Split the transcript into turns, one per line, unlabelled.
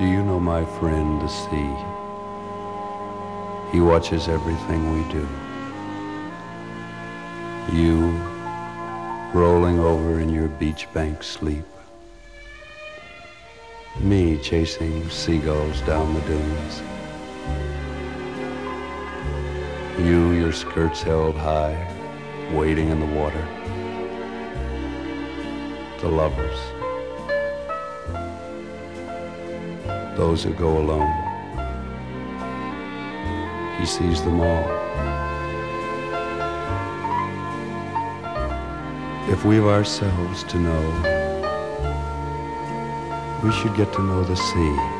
Do you know my friend, the sea? He watches everything we do. You, rolling over in your beach bank sleep. Me chasing seagulls down the dunes. You, your skirts held high, wading in the water. The lovers. Those who go alone. He sees them all. If we've ourselves to know, we should get to know the sea.